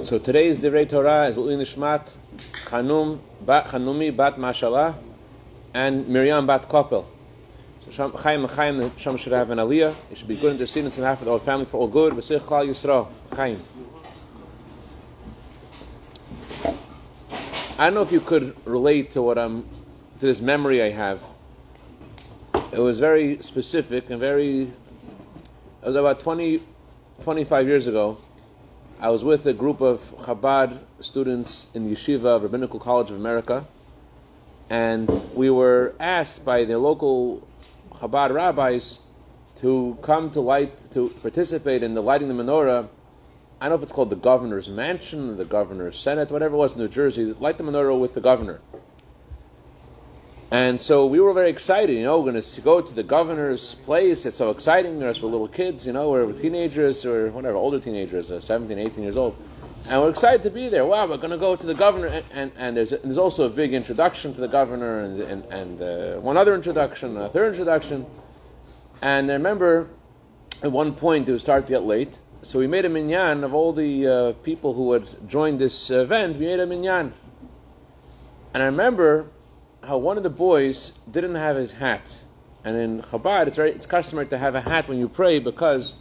So today's Divrei Torah is Uli Nishmat Chanum Bat Chanumi Bat Mashallah and Miriam Bat Koppel. So Chaim Chaim Sham should have an aliyah. It should be good intercedents and half of the whole family for all good. V'sich Klal Yisrael. Chaim. I don't know if you could relate to what I'm to this memory I have. It was very specific and very. It was about 20, 25 years ago. I was with a group of Chabad students in the Yeshiva of Rabbinical College of America, and we were asked by the local Chabad rabbis to come to light, to participate in the lighting the menorah. I don't know if it's called the governor's mansion, the governor's senate, whatever it was in New Jersey. Light the menorah with the governor. And so we were very excited, you know, we're going to go to the governor's place. It's so exciting. There's for little kids, you know, we're teenagers or whatever, older teenagers, uh, 17, 18 years old. And we're excited to be there. Wow, we're going to go to the governor. And, and, and there's, there's also a big introduction to the governor and, and, and uh, one other introduction, a third introduction. And I remember at one point it was starting to get late. So we made a minyan of all the uh, people who had joined this event. We made a minyan. And I remember how one of the boys didn't have his hat. And in Chabad, it's, very, it's customary to have a hat when you pray because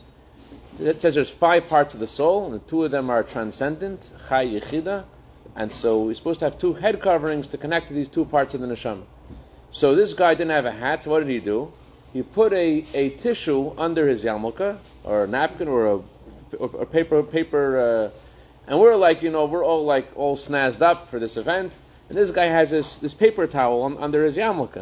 it says there's five parts of the soul, and two of them are transcendent, Chai Yechida, and so we're supposed to have two head coverings to connect to these two parts of the neshama. So this guy didn't have a hat, so what did he do? He put a, a tissue under his yarmulke, or a napkin, or a, or a paper, paper uh, and we're like, you know, we're all like all snazzed up for this event. And this guy has this, this paper towel on, under his yarmulke.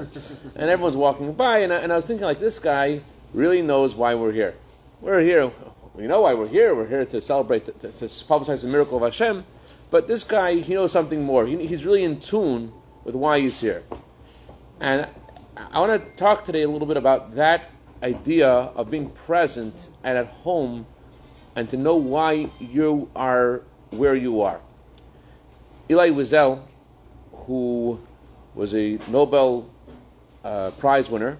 and everyone's walking by, and I, and I was thinking, like, this guy really knows why we're here. We're here, we know why we're here. We're here to celebrate, to, to, to publicize the miracle of Hashem. But this guy, he knows something more. He, he's really in tune with why he's here. And I want to talk today a little bit about that idea of being present and at home and to know why you are where you are. Elie Wiesel, who was a Nobel uh, Prize winner.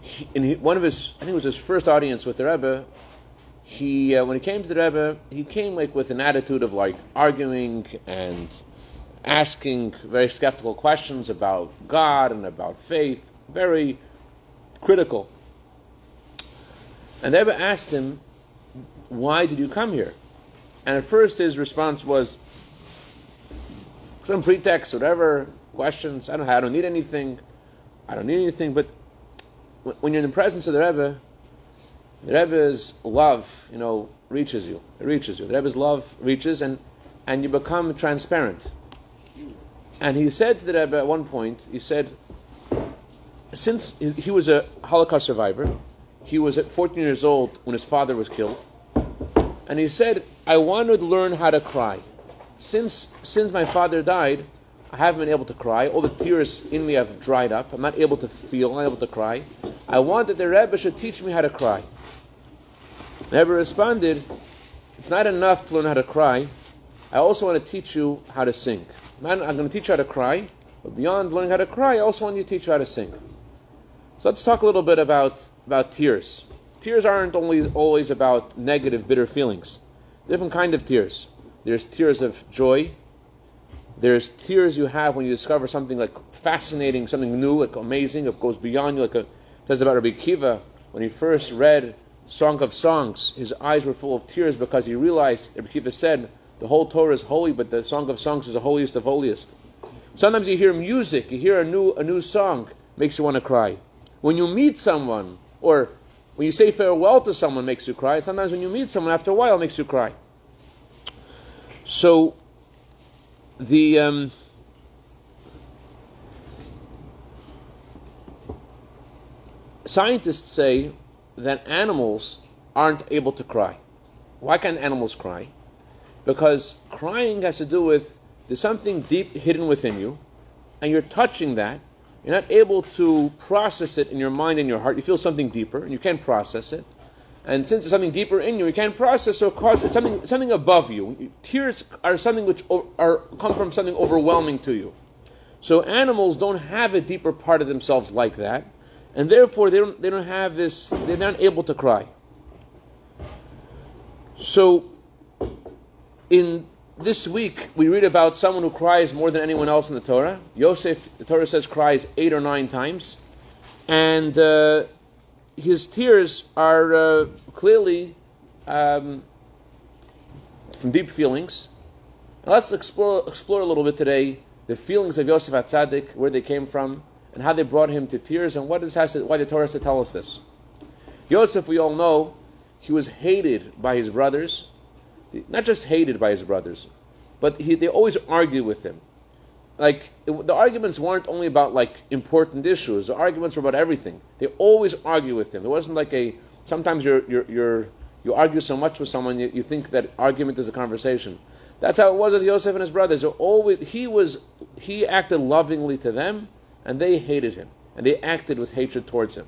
He, in he, one of his, I think it was his first audience with the Rebbe. He, uh, when he came to the Rebbe, he came like with an attitude of like arguing and asking very skeptical questions about God and about faith, very critical. And the Rebbe asked him, "Why did you come here?" And at first, his response was, some pretext, whatever, questions. I don't, I don't need anything. I don't need anything. But when you're in the presence of the Rebbe, the Rebbe's love, you know, reaches you. It reaches you. The Rebbe's love reaches, and and you become transparent. And he said to the Rebbe at one point, he said, since he was a Holocaust survivor, he was at 14 years old when his father was killed, and he said, I wanted to learn how to cry since since my father died, I haven't been able to cry. All the tears in me have dried up. I'm not able to feel, I'm not able to cry. I want that the Rebbe should teach me how to cry. The Rebbe responded, It's not enough to learn how to cry. I also want to teach you how to sing. I'm going to teach you how to cry, but beyond learning how to cry, I also want you to teach you how to sing. So let's talk a little bit about, about tears. Tears aren't only always about negative, bitter feelings. Different kind of tears. There's tears of joy. There's tears you have when you discover something like fascinating, something new, like amazing. It goes beyond you. Like a, says about Rabbi Akiva when he first read Song of Songs, his eyes were full of tears because he realized Rabbi Akiva said the whole Torah is holy, but the Song of Songs is the holiest of holiest. Sometimes you hear music, you hear a new a new song, makes you want to cry. When you meet someone, or when you say farewell to someone, makes you cry. Sometimes when you meet someone, after a while, makes you cry. So the um, scientists say that animals aren't able to cry. Why can't animals cry? Because crying has to do with there's something deep hidden within you, and you're touching that. You're not able to process it in your mind and your heart. You feel something deeper, and you can't process it. And since there's something deeper in you, you can't process, so cause it's something something above you. Tears are something which are come from something overwhelming to you. So animals don't have a deeper part of themselves like that, and therefore they don't they don't have this. They're not able to cry. So in this week, we read about someone who cries more than anyone else in the Torah. Yosef, the Torah says, cries eight or nine times. And uh, his tears are uh, clearly um, from deep feelings. Now let's explore, explore a little bit today the feelings of Yosef HaTzadik, where they came from, and how they brought him to tears, and what is, has to, why the Torah has to tell us this. Yosef, we all know, he was hated by his brothers not just hated by his brothers, but he, they always argue with him. Like it, the arguments weren't only about like important issues; the arguments were about everything. They always argue with him. It wasn't like a. Sometimes you're you're, you're you argue so much with someone you, you think that argument is a conversation. That's how it was with Yosef and his brothers. always he was he acted lovingly to them, and they hated him, and they acted with hatred towards him.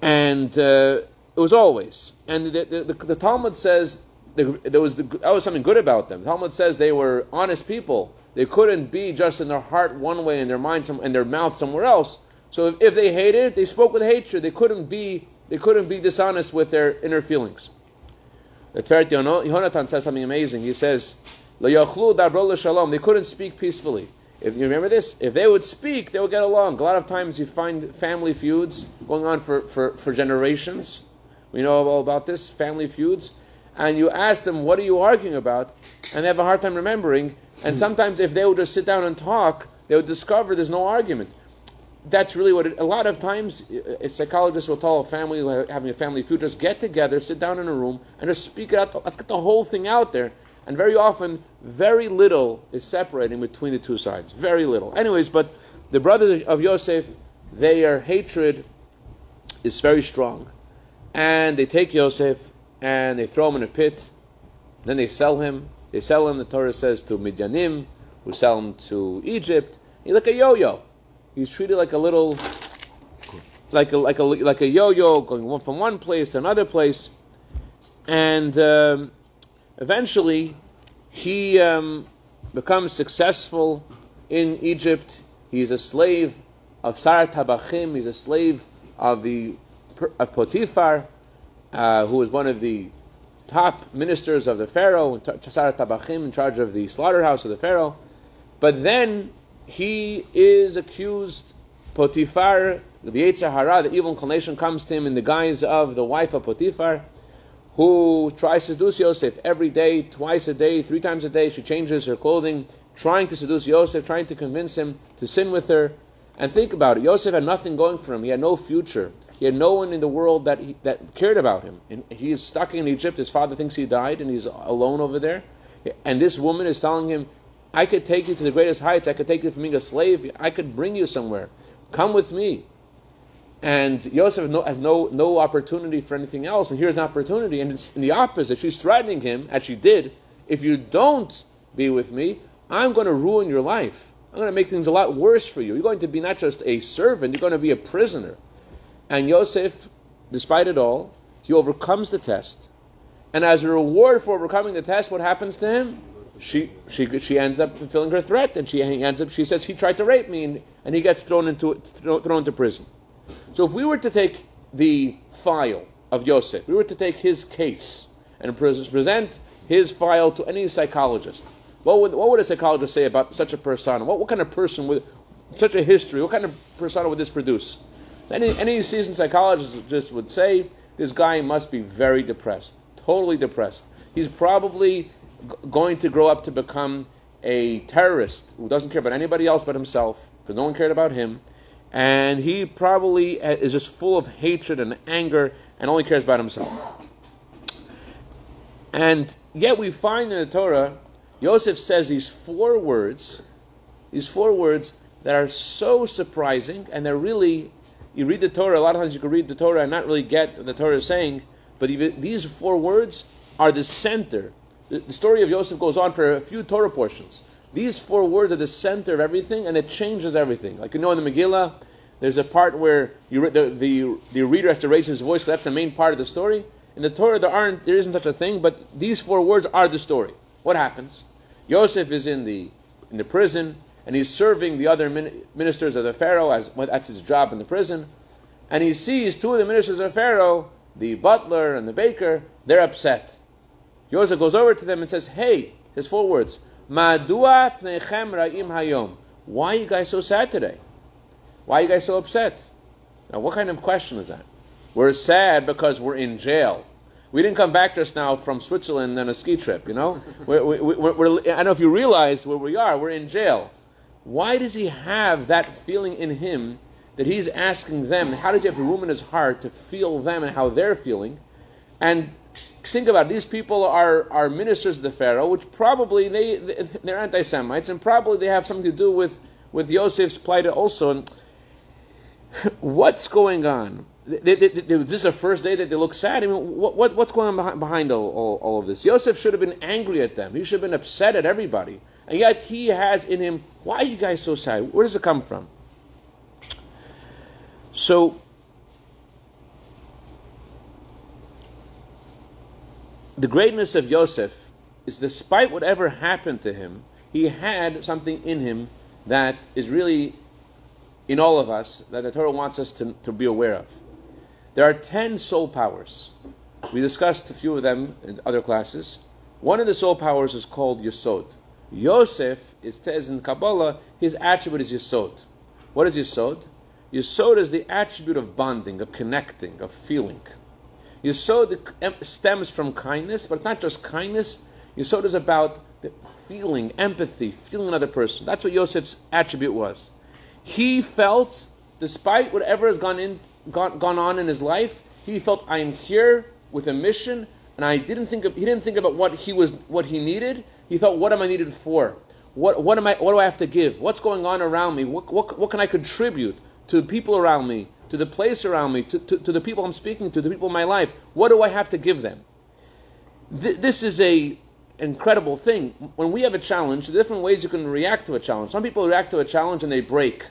And uh, it was always. And the, the, the, the Talmud says there was the, that was something good about them. Talmud says they were honest people. They couldn't be just in their heart one way and their mind some, and their mouth somewhere else. So if, if they hated, they spoke with hatred. They couldn't be they couldn't be dishonest with their inner feelings. The Tiferet Yonatan says something amazing. He says, They couldn't speak peacefully. If you remember this, if they would speak, they would get along. A lot of times you find family feuds going on for, for, for generations. We know all about this, family feuds and you ask them, what are you arguing about? And they have a hard time remembering. And hmm. sometimes if they would just sit down and talk, they would discover there's no argument. That's really what it, a lot of times a psychologist will tell a family having a family feud, just get together, sit down in a room, and just speak it out. Let's get the whole thing out there. And very often, very little is separating between the two sides. Very little. Anyways, but the brothers of Yosef, their hatred is very strong. And they take Yosef and they throw him in a pit. Then they sell him. They sell him, the Torah says, to Midyanim, who sell him to Egypt. He's like a yo-yo. He's treated like a little, like a, like a, like a yo-yo, going from one place to another place. And um, eventually, he um, becomes successful in Egypt. He's a slave of Sar Tabachim. He's a slave of the of Potiphar uh, who was one of the top ministers of the Pharaoh, Chasar Tabachim, in charge of the slaughterhouse of the Pharaoh. But then he is accused, Potiphar, the Yetzer Hara, the evil inclination comes to him in the guise of the wife of Potiphar, who tries to seduce Yosef every day, twice a day, three times a day. She changes her clothing, trying to seduce Yosef, trying to convince him to sin with her. And think about it Yosef had nothing going for him, he had no future. He had no one in the world that he, that cared about him. And he is stuck in Egypt. His father thinks he died, and he's alone over there. And this woman is telling him, "I could take you to the greatest heights. I could take you from being a slave. I could bring you somewhere. Come with me." And Yosef has no, no opportunity for anything else. And here's an opportunity. And it's in the opposite. She's threatening him, as she did, if you don't be with me, I'm going to ruin your life. I'm going to make things a lot worse for you. You're going to be not just a servant, you're going to be a prisoner. And Yosef, despite it all, he overcomes the test. And as a reward for overcoming the test, what happens to him? She, she, she ends up fulfilling her threat, and she ends up. She says he tried to rape me, and, and he gets thrown into thrown into prison. So if we were to take the file of Yosef, we were to take his case and present his file to any psychologist. What would, what would a psychologist say about such a persona? What, what kind of person would, such a history, what kind of persona would this produce? Any, any seasoned psychologist just would say this guy must be very depressed, totally depressed. He's probably g- going to grow up to become a terrorist who doesn't care about anybody else but himself because no one cared about him. And he probably is just full of hatred and anger and only cares about himself. And yet we find in the Torah, Yosef says these four words, these four words that are so surprising and they're really you read the Torah, a lot of times you can read the Torah and not really get what the Torah is saying, but these four words are the center. The, story of Yosef goes on for a few Torah portions. These four words are the center of everything, and it changes everything. Like you know in the Megillah, there's a part where you, the, the, the reader has to raise his voice, that's the main part of the story. In the Torah, there aren't, there isn't such a thing, but these four words are the story. What happens? Yosef is in the in the prison and he's serving the other ministers of the Pharaoh as that's his job in the prison. And he sees two of the ministers of Pharaoh, the butler and the baker, they're upset. Yosef goes over to them and says, Hey, his four words, Madua pnechem ra'im hayom. Why are you guys so sad today? Why are you guys so upset? Now, what kind of question is that? We're sad because we're in jail. We didn't come back just now from Switzerland on a ski trip, you know? we're, we we're, we're, I don't know if you realize where we are. We're in jail. Why does he have that feeling in him that he's asking them? How does he have room in his heart to feel them and how they're feeling? And think about it, these people are, are ministers of the Pharaoh, which probably they, they're anti Semites, and probably they have something to do with, with Yosef's plight also. And what's going on? They, they, they, this is the first day that they look sad. I mean, what, what, what's going on behind, behind all, all, all, of this? Yosef should have been angry at them. He should have been upset at everybody. And yet he has in him, why are you guys so sad? Where does it come from? So, the greatness of Yosef is despite whatever happened to him, he had something in him that is really in all of us that the Torah wants us to, to be aware of. There are 10 soul powers. We discussed a few of them in other classes. One of the soul powers is called Yesod. Yosef, is says in Kabbalah, his attribute is Yesod. What is Yesod? Yesod is the attribute of bonding, of connecting, of feeling. Yesod stems from kindness, but not just kindness. Yesod is about the feeling, empathy, feeling another person. That's what Yosef's attribute was. He felt, despite whatever has gone in, gone, gone on in his life, he felt I am here with a mission, and I didn't think of, he didn't think about what he was what he needed. He thought, what am I needed for? What, what am I what do I have to give? What's going on around me? What, what, what can I contribute to the people around me, to the place around me, to, to, to the people I'm speaking to, the people in my life? What do I have to give them? Th- this is a incredible thing. When we have a challenge, the different ways you can react to a challenge. Some people react to a challenge and they break.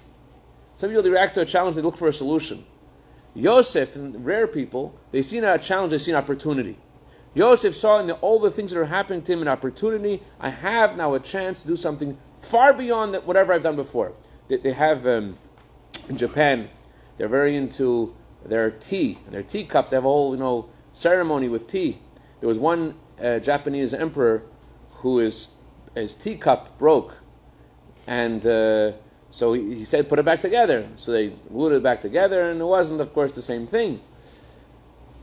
Some people react to a challenge, they look for a solution. Yosef and rare people, they see not a challenge, they see an opportunity. Yosef saw in the, all the things that are happening to him an opportunity. I have now a chance to do something far beyond whatever I've done before. They, they have um, in Japan, they're very into their tea and their teacups. They have a whole you know ceremony with tea. There was one uh, Japanese emperor who is his teacup broke, and uh, so he, he, said, "Put it back together." So they glued it back together, and it wasn't, of course, the same thing.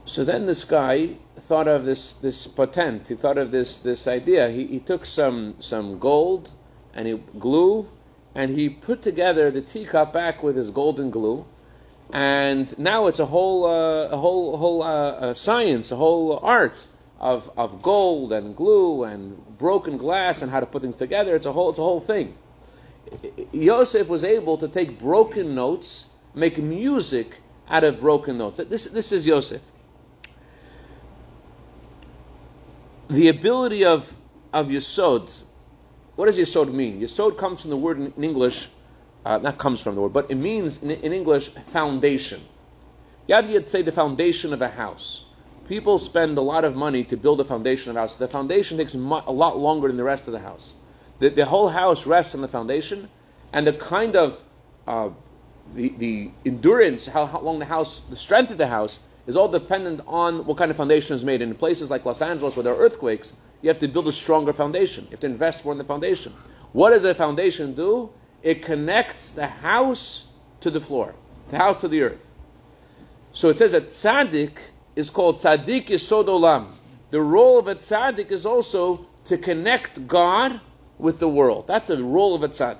So then this guy thought of this this patent. He thought of this this idea. He, he took some some gold and he glue, and he put together the teacup back with his golden glue, and now it's a whole uh, a whole whole uh, science, a whole art of of gold and glue and broken glass and how to put things together. It's a whole it's a whole thing. Yosef was able to take broken notes, make music out of broken notes. This this is Yosef. the ability of of Yesod. What does Yesod mean? Yesod comes from the word in, English, uh, not comes from the word, but it means in, in English foundation. Have to say the foundation of a house. People spend a lot of money to build a foundation of a house. The foundation takes a lot longer than the rest of the house. The, the whole house rests on the foundation, and the kind of uh, the, the endurance, how, how long the house, the strength of the house is all dependent on what kind of foundation is made. In places like Los Angeles where there are earthquakes, you have to build a stronger foundation. You have to invest more in the foundation. What does a foundation do? It connects the house to the floor, the house to the earth. So it says that tzaddik is called tzaddik yesod olam. The role of a tzaddik is also to connect God with the world. That's a role of a tzaddik.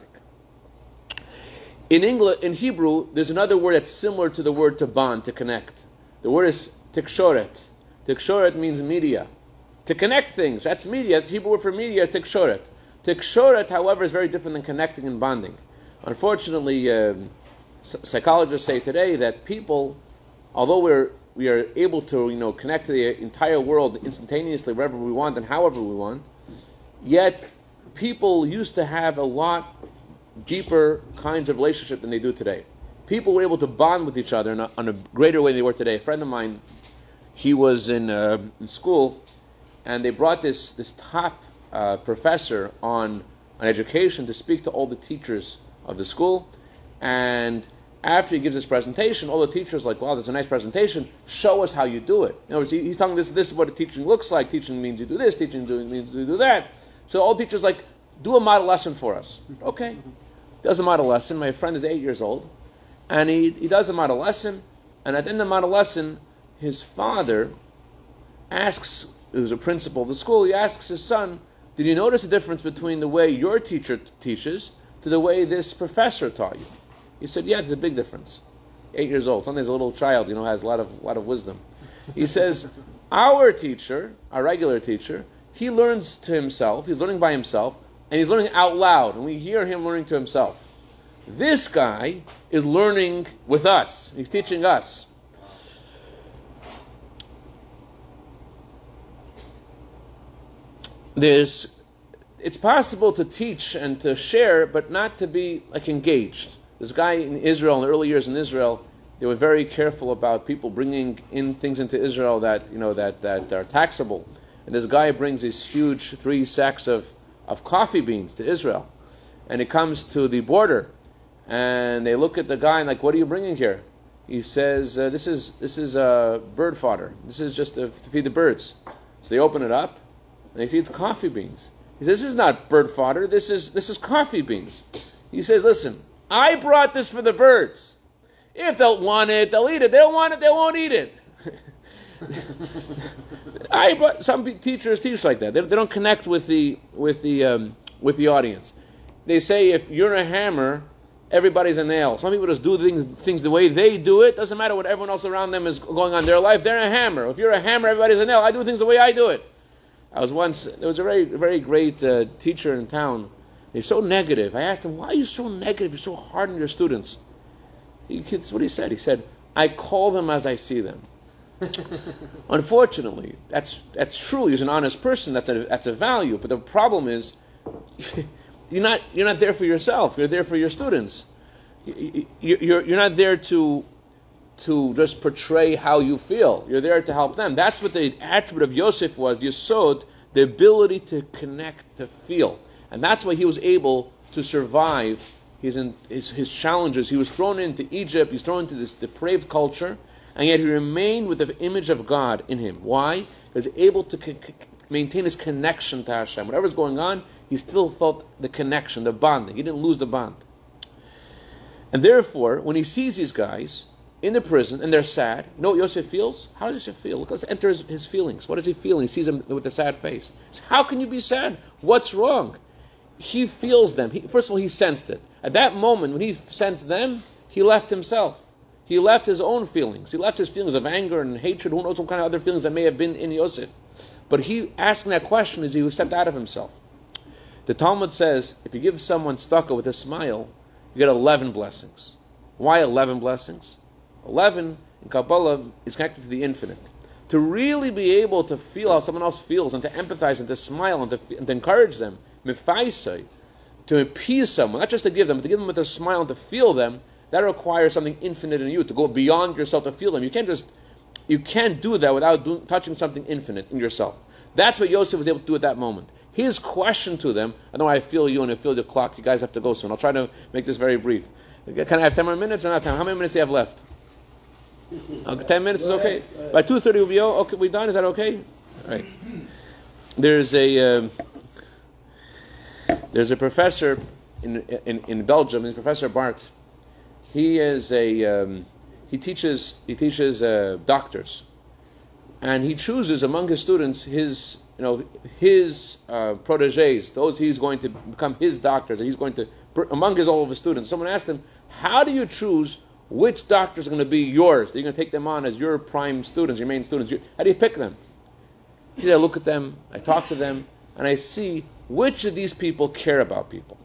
In English, in Hebrew, there's another word that's similar to the word to bond, to connect. The word is tikshoret. Tikshoret means media. To connect things, that's media. The Hebrew word for media is tikshoret. Tikshoret, however, is very different than connecting and bonding. Unfortunately, um, psychologists say today that people, although we're we are able to you know connect to the entire world instantaneously wherever we want and however we want, yet people used to have a lot deeper kinds of relationship than they do today people were able to bond with each other in a, on a greater way than they were today. A friend of mine, he was in, uh, in school, and they brought this this top uh, professor on on education to speak to all the teachers of the school, and after he gives his presentation, all the teachers are like, wow, that's a nice presentation. Show us how you do it. In other words, he's telling this, this is what teaching looks like. Teaching means you do this, teaching means you do that. So all teachers like, do a model lesson for us. Okay. Does a model lesson. My friend is eight years old. And he, he does a model lesson. And at the end of the model lesson, his father asks, who's a principal of the school, he asks his son, did you notice a difference between the way your teacher t- teaches to the way this professor taught you? He said, Yeah, there's a big difference. Eight years old. Sometimes a little child, you know, has a lot of lot of wisdom. He says, Our teacher, our regular teacher, he learns to himself, he's learning by himself, and he's learning out loud, and we hear him learning to himself. This guy is learning with us. He's teaching us. There's it's possible to teach and to share, but not to be like engaged. This guy in Israel, in the early years in Israel, they were very careful about people bringing in things into Israel that you know that, that are taxable. And this guy brings these huge three sacks of, of coffee beans to Israel, and he comes to the border, and they look at the guy and like, what are you bringing here? He says, uh, this is this is uh, bird fodder. This is just to, to feed the birds. So they open it up, and they see it's coffee beans. He says, this is not bird fodder. This is this is coffee beans. He says, listen, I brought this for the birds. If they'll want it, they'll eat it. They don't want it, they won't eat it. I brought, some teachers teach like that. They, they don't connect with the with the um, with the audience. They say if you're a hammer, everybody's a nail. Some people just do things things the way they do it. Doesn't matter what everyone else around them is going on in their life. They're a hammer. If you're a hammer, everybody's a nail. I do things the way I do it. I was once there was a very very great uh, teacher in town He's so negative. I asked him, why are you so negative? You're so hard on your students. He, what he said. He said, I call them as I see them. Unfortunately, that's, that's true. He's an honest person. That's a, that's a value. But the problem is, you're not, you're not there for yourself. You're there for your students. You're, you're not there to, to just portray how you feel. You're there to help them. That's what the attribute of Yosef was, Yesod, the ability to connect, to feel. And that's why he was able to survive his, his, his challenges. He was thrown into Egypt, he's thrown into this depraved culture, and yet he remained with the image of God in him. Why? Because able to c- c- maintain his connection to Hashem. Whatever's going on, he still felt the connection, the bonding. He didn't lose the bond. And therefore, when he sees these guys in the prison and they're sad, you know what Yosef feels? How does Yosef feel? Let's enter his, his feelings. What does he feel? He sees them with a sad face. Says, How can you be sad? What's wrong? he feels them. He, first of all, he sensed it. At that moment, when he sensed them, he left himself. He left his own feelings. He left his feelings of anger and hatred. Who knows what kind of other feelings that may have been in Yosef. But he asking that question is he stepped out of himself. The Talmud says if you give someone tzedakah with a smile, you get 11 blessings. Why 11 blessings? 11 in Kabbalah is connected to the infinite. To really be able to feel how someone else feels and to empathize and to smile and to, and to encourage them mifaisai, to appease someone, not just to give them, but to give them with a smile and to feel them, that requires something infinite in you, to go beyond yourself to feel them. You can't just, you can't do that without do, touching something infinite in yourself. That's what Yosef was able to do at that moment. His question to them, I know I feel you and I feel the clock, you guys have to go soon. I'll try to make this very brief. Can I have 10 more minutes or not time? How many minutes do you have left? Okay, 10 minutes is okay? By 2.30 we'll be okay, we done? Is that okay? All right. There's a... Um, there's a professor in, in, in Belgium, Professor Bart. He is a um, he teaches he teaches uh, doctors, and he chooses among his students his you know his uh, proteges, those he's going to become his doctors. He's going to among his all of his students. Someone asked him, "How do you choose which doctors are going to be yours? That you're going to take them on as your prime students, your main students? How do you pick them?" He said, "I look at them, I talk to them, and I see which of these people care about people?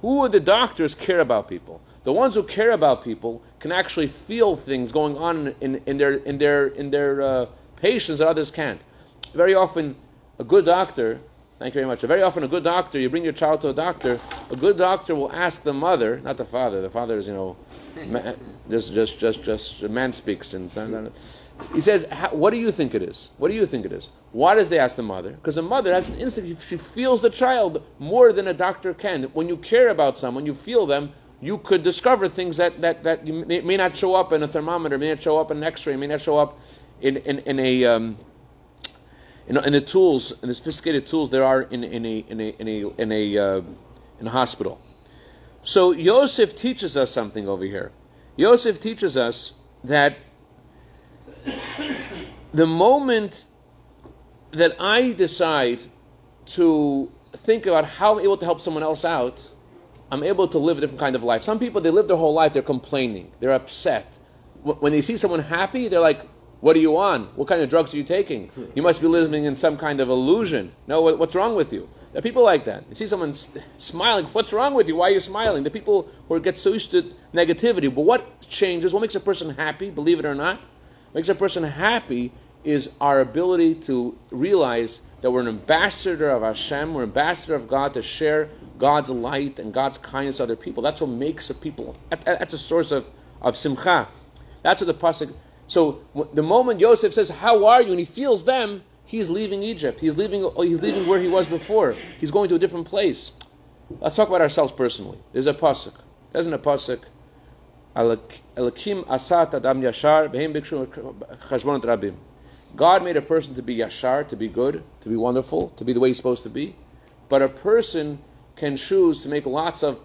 Who are the doctors care about people? The ones who care about people can actually feel things going on in, in their in their in their uh, patients that others can't. Very often, a good doctor. Thank you very much. Very often, a good doctor. You bring your child to a doctor. A good doctor will ask the mother, not the father. The father is, you know, just just just just a man speaks and. He says, "What do you think it is? What do you think it is? Why does they ask the mother? Because the mother has an instinct; she feels the child more than a doctor can. When you care about someone, you feel them. You could discover things that, that, that may not show up in a thermometer, may not show up in an x-ray, may not show up in, in, in a... Um, in, in the tools, in the sophisticated tools there are in, in a in a in a in a, uh, in a hospital. So Yosef teaches us something over here. Yosef teaches us that the moment that I decide to think about how I'm able to help someone else out, I'm able to live a different kind of life. Some people, they live their whole life, they're complaining, they're upset. When they see someone happy, they're like, what are you on? What kind of drugs are you taking? You must be living in some kind of illusion. No, what's wrong with you? There are people like that. You see someone smiling. What's wrong with you? Why are you smiling? The people who get so used to negativity. But what changes? What makes a person happy? Believe it or not, makes a person happy is our ability to realize that we're an ambassador of Hashem. We're ambassador of God to share God's light and God's kindness to other people. That's what makes a people. That's a source of, of simcha. That's what the pasuk so the moment Yosef says, "How are you?" and he feels them, he's leaving Egypt. He's leaving. Oh, he's leaving where he was before. He's going to a different place. Let's talk about ourselves personally. There's a pasuk. There's a pasuk. Elakim asat yashar. God made a person to be yashar, to be good, to be wonderful, to be the way he's supposed to be. But a person can choose to make lots of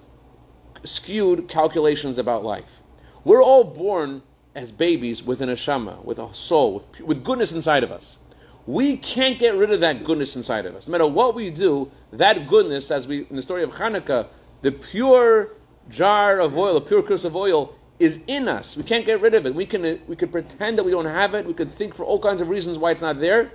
skewed calculations about life. We're all born as babies with an neshama, with a soul, with, with goodness inside of us. We can't get rid of that goodness inside of us. No matter what we do, that goodness, as we in the story of Hanukkah, the pure jar of oil, the pure crystal of oil, is in us. We can't get rid of it. We can we could pretend that we don't have it. We could think for all kinds of reasons why it's not there,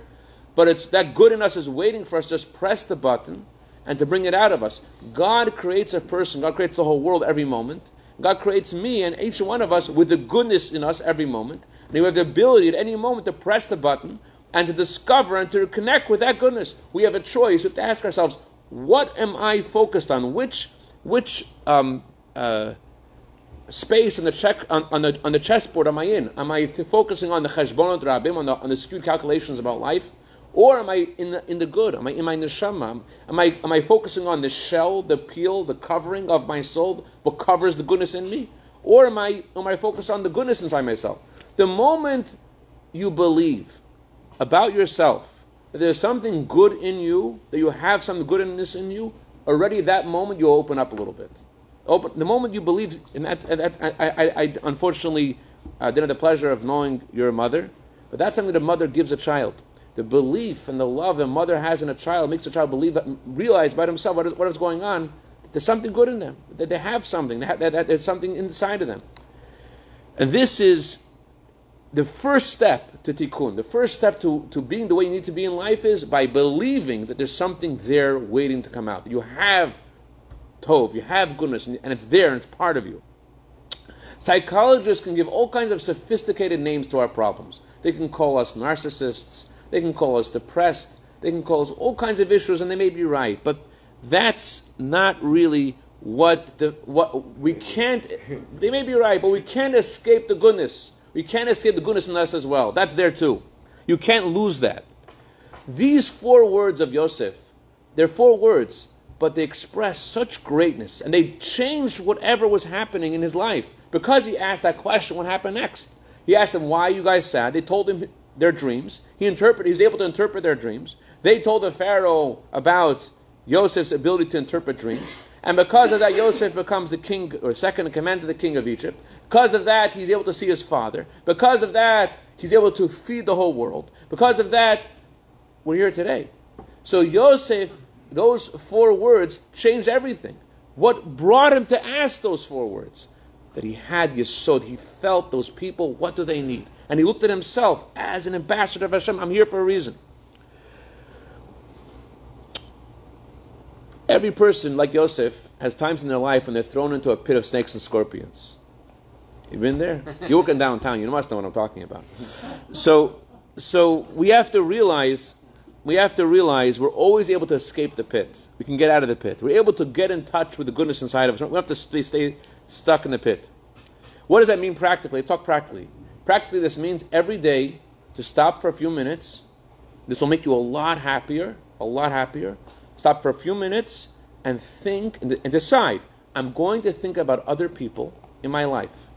but it's that good in us is waiting for us. Just press the button and to bring it out of us. God creates a person. God creates the whole world every moment. God creates me and each one of us with the goodness in us every moment. And we have the ability at any moment to press the button and to discover and to connect with that goodness. We have a choice. We have to ask ourselves, what am I focused on? Which which um, uh, space on the check on, on, the on the chessboard am I in? Am I focusing on the cheshbonot rabim on the on the skewed calculations about life? Or am I in the, in the good? Am I in my neshama? Am I, am I focusing on the shell, the peel, the covering of my soul, what covers the goodness in me? Or am I, am I focused on the goodness inside myself? The moment you believe about yourself that there's something good in you, that you have some goodness in you, already that moment you open up a little bit. Open, the moment you believe in that, that I, I, I unfortunately uh, didn't have the pleasure of knowing your mother, but that's something that a mother gives a child the belief and the love a mother has in a child makes the child believe realize by themselves what is, what is going on. There's something good in them. That they have something. That, that, that there's something inside of them. And this is the first step to tikkun. The first step to, to being the way you need to be in life is by believing that there's something there waiting to come out. You have tov, you have goodness, and it's there and it's part of you. Psychologists can give all kinds of sophisticated names to our problems. They can call us narcissists. They can call us depressed. They can call us all kinds of issues, and they may be right. But that's not really what the what we can't. They may be right, but we can't escape the goodness. We can't escape the goodness in us as well. That's there too. You can't lose that. These four words of Yosef, they're four words, but they express such greatness, and they changed whatever was happening in his life because he asked that question. What happened next? He asked them, "Why are you guys sad?" They told him their dreams. He interpret, he was able to interpret their dreams. They told the Pharaoh about Yosef's ability to interpret dreams. And because of that, Yosef becomes the king, or second in command to the king of Egypt. Because of that, he's able to see his father. Because of that, he's able to feed the whole world. Because of that, we're here today. So Yosef, those four words changed everything. What brought him to ask those four words? That he had Yesod. He felt those people, what do they need? And he looked at himself as an ambassador of Hashem. I'm here for a reason. Every person, like Yosef, has times in their life when they're thrown into a pit of snakes and scorpions. You've been there? You work in downtown. You must know what I'm talking about. So, so we have to realize, we have to realize we're always able to escape the pit. We can get out of the pit. We're able to get in touch with the goodness inside of us. We don't have to stay, stay stuck in the pit. What does that mean practically? Talk practically. Practically, this means every day to stop for a few minutes. This will make you a lot happier, a lot happier. Stop for a few minutes and think and decide I'm going to think about other people in my life.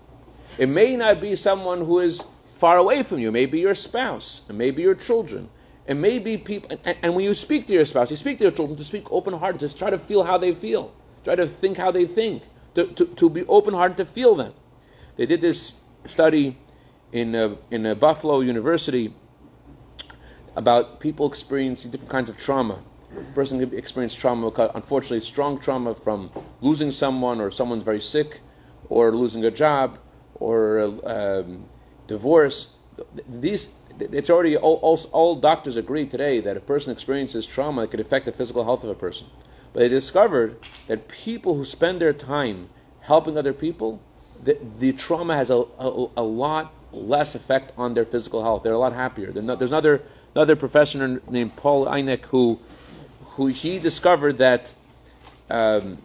It may not be someone who is far away from you. It may be your spouse. It may be your children. It may be people. And, and when you speak to your spouse, you speak to your children to speak open hearted. Just try to feel how they feel. Try to think how they think. To, to, to be open hearted to feel them. They did this study in, uh, in uh, Buffalo University about people experiencing different kinds of trauma. A person can experience trauma, unfortunately, strong trauma from losing someone, or someone's very sick, or losing a job, or um, divorce. These, it's already all, all, all, doctors agree today that a person experiences trauma that could affect the physical health of a person. But they discovered that people who spend their time helping other people, the, the trauma has a, a, a lot less effect on their physical health. They're a lot happier. Not, there's another another professor named Paul Eineck who who he discovered that um,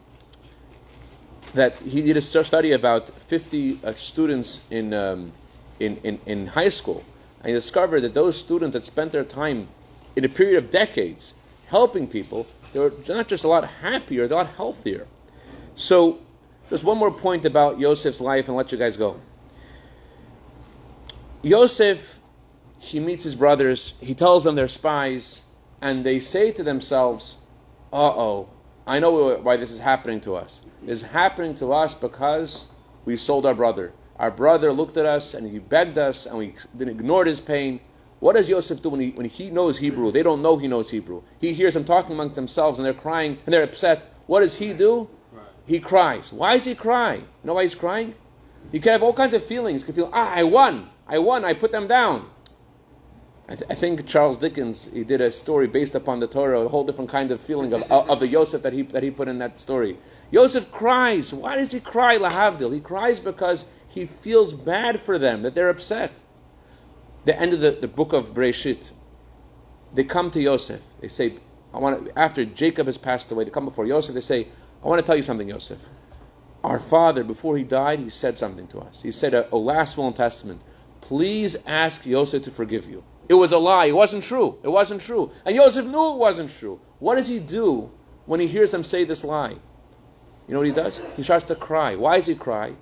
that he did a study about 50 uh, students in, um, in, in, in high school, and he discovered that those students that spent their time in a period of decades helping people, they were not just a lot happier, they're a lot healthier. So, there's one more point about Yosef's life, and I'll let you guys go. Yosef, he meets his brothers, he tells them they're spies, and they say to themselves, uh oh, I know why this is happening to us. It's happening to us because we sold our brother. Our brother looked at us and he begged us and we ignored his pain. What does Yosef do when he, when he knows Hebrew? They don't know he knows Hebrew. He hears them talking amongst themselves and they're crying and they're upset. What does he do? He cries. Why is he crying? You know why he's crying? He can have all kinds of feelings. He can feel, ah, I won. I won. I put them down. I, th- I, think Charles Dickens he did a story based upon the Torah, a whole different kind of feeling of, of the Yosef that he that he put in that story. Yosef cries. Why does he cry, Lahavdil? He cries because he feels bad for them that they're upset. The end of the, the book of Breshit, they come to Yosef. They say, "I want to." After Jacob has passed away, they come before Yosef. They say, "I want to tell you something, Yosef. Our father, before he died, he said something to us. He said a, a last will and testament. Please ask Yosef to forgive you." It was a lie. It wasn't true. It wasn't true. And Joseph knew it wasn't true. What does he do when he hears them say this lie? You know what he does? He starts to cry. Why does he cry?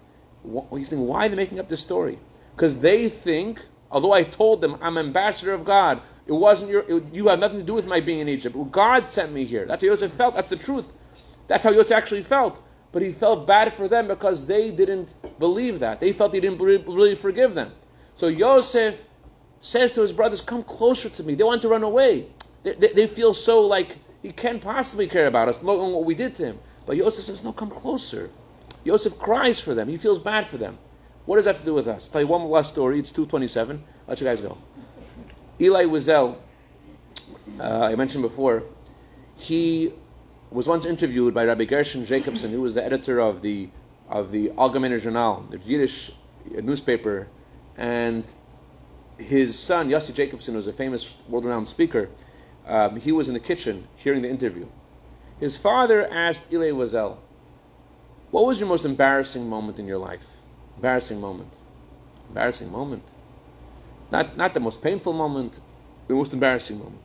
He's thinking, why are they making up this story? Because they think, although I told them I'm ambassador of God, it wasn't your, it, you have nothing to do with my being in Egypt. God sent me here. That's how Joseph felt. That's the truth. That's how Joseph actually felt. But he felt bad for them because they didn't believe that. They felt he didn't really forgive them. So Joseph says to his brothers, Come closer to me. They want to run away. They, they, they feel so like he can't possibly care about us, knowing what we did to him. But Yosef says, No, come closer. Yosef cries for them. He feels bad for them. What does that have to do with us? I'll tell you one last story. It's 227. I'll Let you guys go. Elie Wiesel, uh, I mentioned before, he was once interviewed by Rabbi Gershon Jacobson, who was the editor of the of the Algemeiner Journal, the Yiddish newspaper, and his son, Yossi Jacobson, was a famous world renowned speaker. Um, he was in the kitchen hearing the interview. His father asked Elie Wiesel, What was your most embarrassing moment in your life? Embarrassing moment. Embarrassing moment. Not, not the most painful moment, the most embarrassing moment.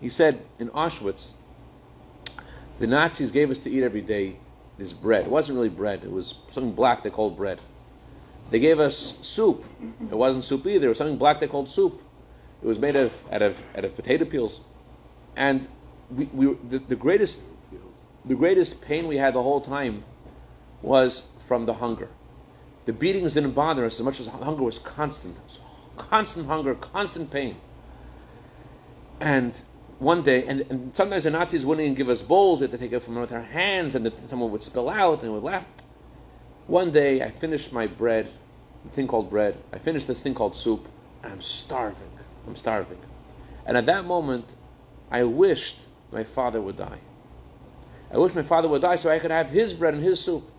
He said, In Auschwitz, the Nazis gave us to eat every day this bread. It wasn't really bread, it was something black they called bread. They gave us soup. It wasn't soup either. It was something black they called soup. It was made of out of out of potato peels, and we, we the, the greatest the greatest pain we had the whole time was from the hunger. The beatings didn't bother us as much as hunger was constant, constant hunger, constant pain. And one day, and, and sometimes the Nazis wouldn't even give us bowls; we had to take it from with our hands, and the, someone would spill out, and would laugh. One day I finished my bread, thing called bread. I finished this thing called soup, and I'm starving. I'm starving. And at that moment, I wished my father would die. I wished my father would die so I could have his bread and his soup.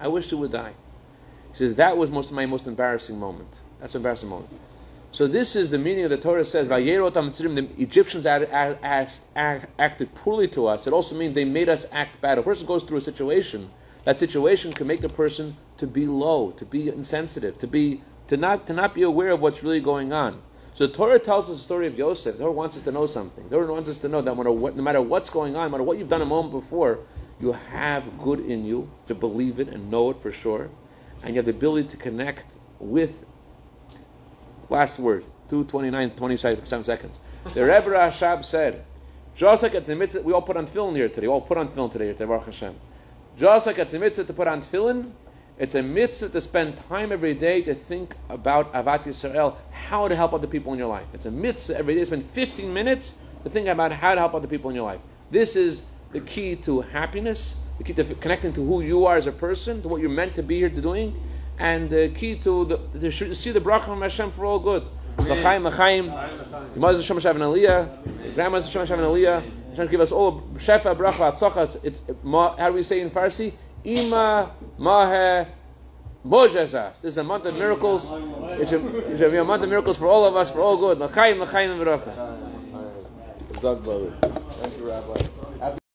I wished he would die. He says, that was most my most embarrassing moment. That's an embarrassing moment. So this is the meaning of the Torah says, the Egyptians acted poorly to us. It also means they made us act bad. A person goes through a situation that situation can make a person to be low, to be insensitive, to be to not to not be aware of what's really going on. So the Torah tells us the story of Yosef. The Torah wants us to know something. The Torah wants us to know that no matter, what, no matter what's going on, no matter what you've done a moment before, you have good in you to believe it and know it for sure, and you have the ability to connect with. Last word, 229, 27 seconds. The Rebbe Rashab said, just like it's a mitzvah, we all put on film here today. We all put on tefillin today, Baruch Hashem. Just like it's a mitzvah to put on tefillin, it's a mitzvah to spend time every day to think about Ahavat Yisrael, how to help other people in your life. It's a mitzvah every day. to Spend 15 minutes to think about how to help other people in your life. This is the key to happiness, the key to connecting to who you are as a person, to what you're meant to be here to doing, and the key to, the, to see the bracha from Hashem for all good. L'chaim, l'chaim. Gemara Hashem Hashem Aliyah. Grandma Hashem Hashem Aliyah. Hashem give us all shefa bracha hatzlacha. It's how do we say in Farsi? Ima mahe mojazas. This is a month of miracles. It should, it be a month of miracles for all of us, for all good. L'chaim, l'chaim, bracha. Thank you, Rabbi.